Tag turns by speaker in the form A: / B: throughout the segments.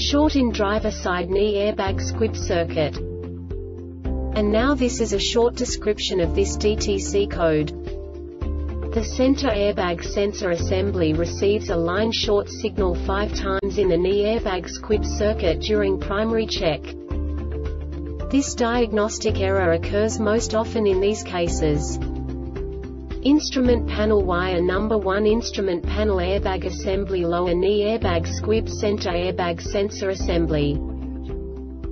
A: Short in driver side knee airbag squib circuit. And now this is a short description of this DTC code. The center airbag sensor assembly receives a line short signal five times in the knee airbag squib circuit during primary check. This diagnostic error occurs most often in these cases. Instrument panel wire number 1 Instrument panel airbag assembly lower knee airbag squib center airbag sensor assembly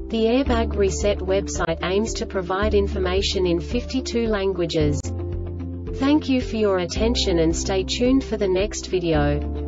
A: The Airbag Reset website aims to provide information in 52 languages. Thank you for your attention and stay tuned for the next video.